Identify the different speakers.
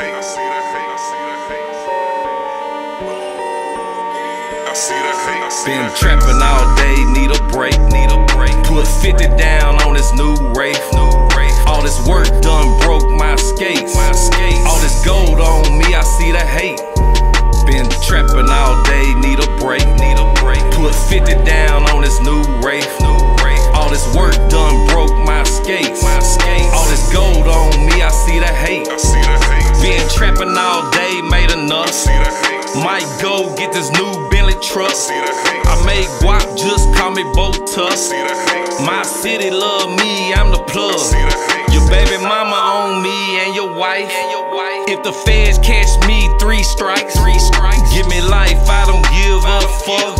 Speaker 1: hate. I see the hate. I see the hate.
Speaker 2: Been trapping all day, need a break, need a break. Put 50 down on this new Wraith, new Wraith. All this work done broke my skates. My skates. All this gold on me, I see the hate. Been trapping all day, need a break, need a break. Put 50 down trapping all day, made enough. Might go get this new Bentley truck. I made guap, just call me Botus. My city love me, I'm the plug. Your baby mama on me and your wife. If the feds catch me. Three strikes. Give me life, I don't give a fuck.